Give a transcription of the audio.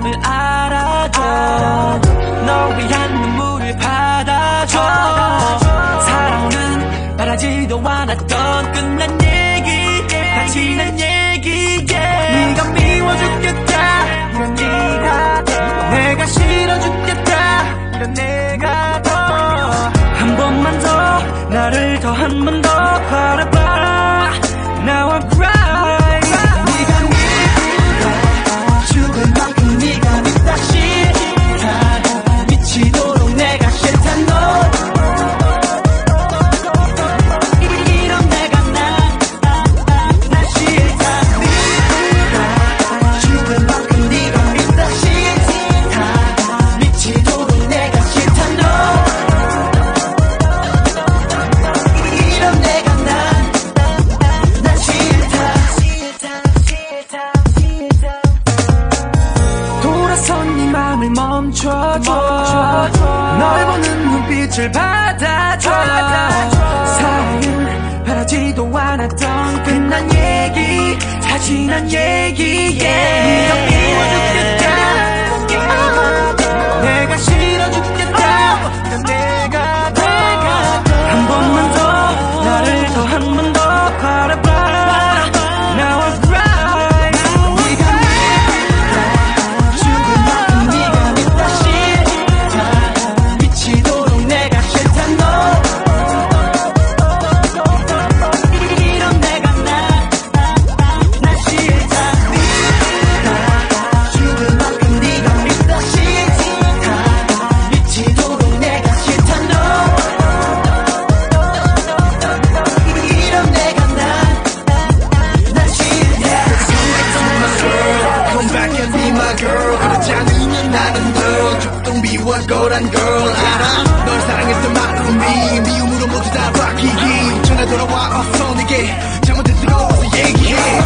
맘을 알아줘. 널 위한 눈물을 받아줘. 사랑은 바라지도 않았던 끝난 얘기 다 지난 얘기 네가 미워 죽겠다. 이런 네가 더. 내가 싫어 죽겠다. 이런 내가 더. 한 번만 더. 나를 더 한 번 더 바라봐 멈춰줘. 널 보는 눈빛을 받아줘. 사랑은 바라지도 않았던 끝난 얘기 다 지난 얘기 네 미워할 거란 걸 알아? 널 사랑했던 마음이 미움으로 모두 다 바뀌기 전에 돌아와 어서 내게 잘못했다고 와서 얘기해